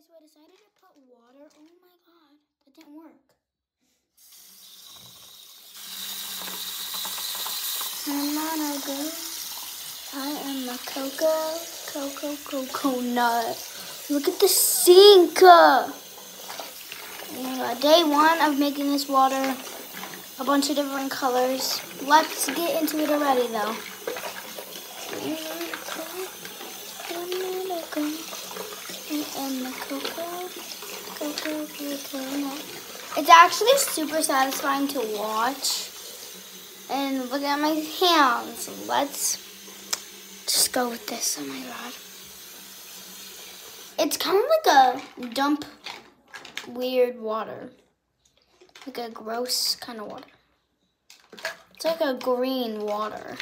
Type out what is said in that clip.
so I decided to put water. Oh my god, that didn't work. I'm not a girl. I am a cocoa, cocoa, cocoa nut. Look at the sink. Day one of making this water, a bunch of different colors. Let's get into it already though. And the cocoa, cocoa, cocoa. It's actually super satisfying to watch. And look at my hands. Let's just go with this. Oh my god. It's kind of like a dump weird water. Like a gross kind of water. It's like a green water.